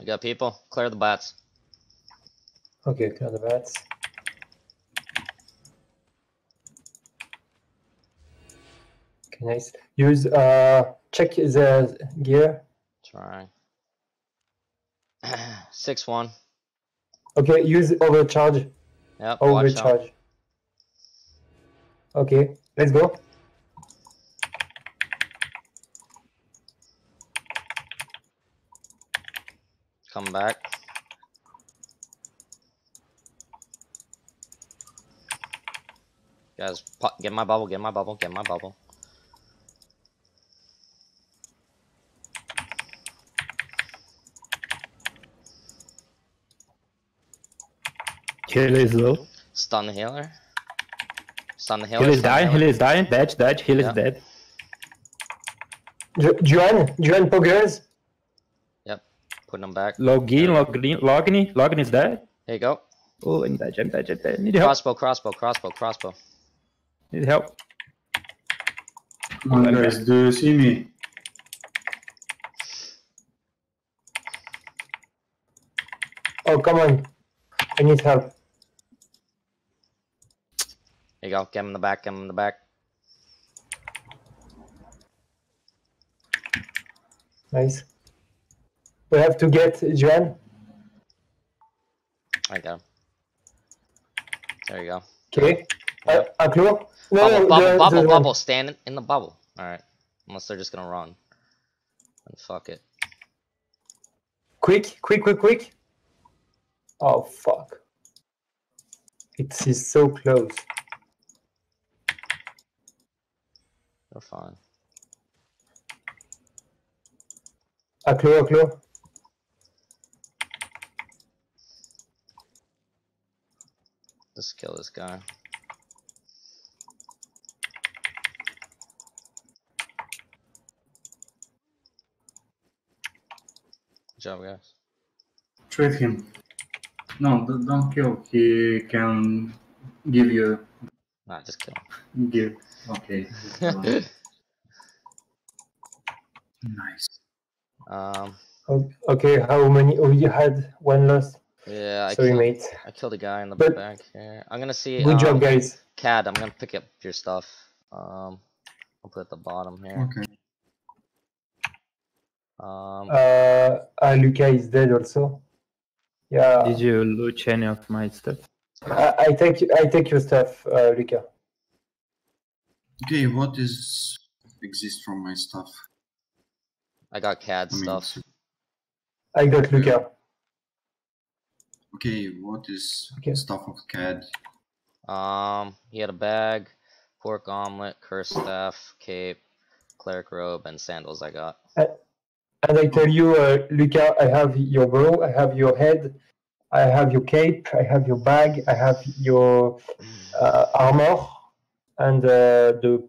We got people. Clear the bats. Okay, clear the bats. Okay, nice. Use uh check the gear. Trying. Six one. Okay, use overcharge. Yep. Overcharge. Okay, let's go. Come back. Guys, pop, get my bubble, get my bubble, get my bubble. Healer is low. Stun the healer. Stun the healer. Healer is dying. healer. Healer is dying. Dead. Dead. Healer Yeah. is dead. Ju- Juan, Juan Poggers. Putting them back. Login. Login. Login. Login is dead. Here you go. Oh, I'm dead. I'm dead. I'm dead. Need help. Crossbow, crossbow, crossbow, crossbow. Need help. Come on, guys, do you see me? Oh, come on. I need help. Here you go. Get him in the back, get him in the back. Nice. We have to get Juan. I got him. There you go. Okay. Uh, Aklo? No, Bubble, no, bubble, the- bubble, the bubble. Stand in, the bubble. Alright. Unless they're just gonna run. And fuck it. Quick, quick, quick, quick. Oh, fuck. It is so close. They're fine. Aklo, Aklo. Just kill this guy. Good job, guys. Trade him. No, don't kill. He can give you Nah, just kill him. give. Okay. him. nice. um, Okay, how many? Oh, you had one loss. Yeah, I Sorry, killed, mate. I killed a guy in the But- back here. I'm gonna see. Good um, job, guys. Cad, I'm gonna pick up your stuff. Um, I'll put it at the bottom here. Okay. Um, Uh, uh, Luca is dead also. Yeah, Did you loot any of my stuff? I, I take I take your stuff, uh, Luca. Okay, what is exist from my stuff? I got Cad I mean, stuff. I got Luca. Okay, what is Okay. stuff of CAD? Um, he had a bag, pork omelet, curse staff, cape, cleric robe, and sandals. I got. And I tell you, uh, Luca, I have your bow, I have your head, I have your cape, I have your bag, I have your uh, armor, and uh, the